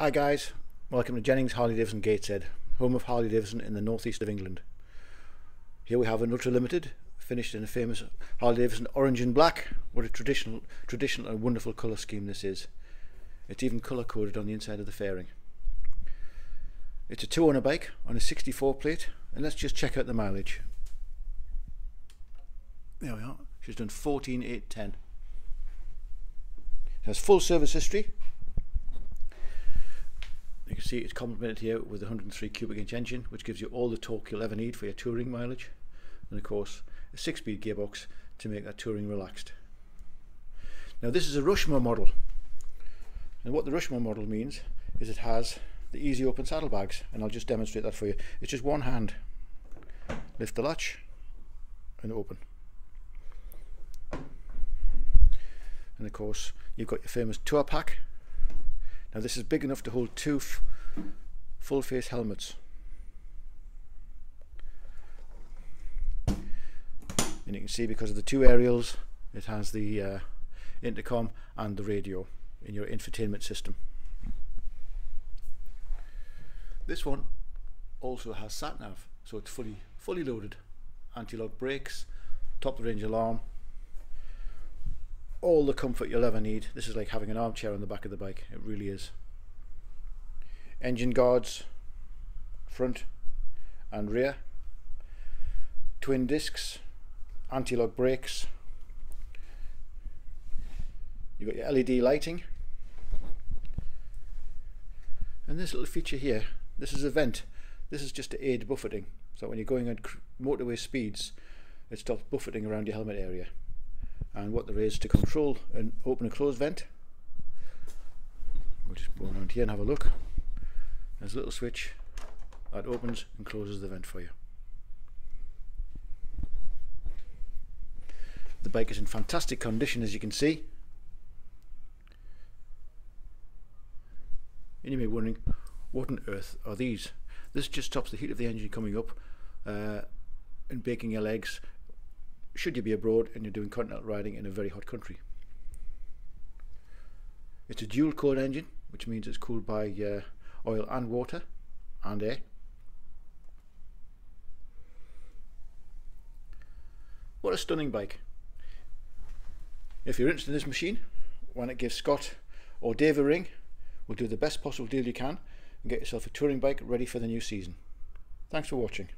Hi guys, welcome to Jennings Harley Davidson Gateshead, home of Harley Davidson in the northeast of England. Here we have an Ultra Limited, finished in a famous Harley Davidson orange and black. What a traditional, traditional and wonderful colour scheme this is. It's even colour coded on the inside of the fairing. It's a two owner bike on a 64 plate and let's just check out the mileage. There we are, she's done 14,810. It has full service history, you can see it's complemented here with a 103 cubic inch engine, which gives you all the torque you'll ever need for your touring mileage. And of course, a six speed gearbox to make that touring relaxed. Now this is a Rushmore model. And what the Rushmore model means is it has the easy open saddlebags. And I'll just demonstrate that for you. It's just one hand. Lift the latch and open. And of course, you've got your famous tour pack now this is big enough to hold two full face helmets. And you can see because of the two aerials it has the uh, intercom and the radio in your infotainment system. This one also has sat nav so it's fully fully loaded anti-lock brakes top-of-range alarm all the comfort you'll ever need. This is like having an armchair on the back of the bike. It really is. Engine guards, front and rear. Twin discs, anti-lock brakes. You've got your LED lighting. And this little feature here, this is a vent. This is just to aid buffeting. So when you're going at motorway speeds, it stops buffeting around your helmet area and what there is to control an open and close vent. We'll just go around here and have a look. There's a little switch that opens and closes the vent for you. The bike is in fantastic condition as you can see. And you may be wondering, what on earth are these? This just stops the heat of the engine coming up uh, and baking your legs should you be abroad and you're doing continental riding in a very hot country. It's a dual cooled engine, which means it's cooled by uh, oil and water and air. What a stunning bike. If you're interested in this machine, why not give Scott or Dave a ring? We'll do the best possible deal you can and get yourself a touring bike ready for the new season. Thanks for watching.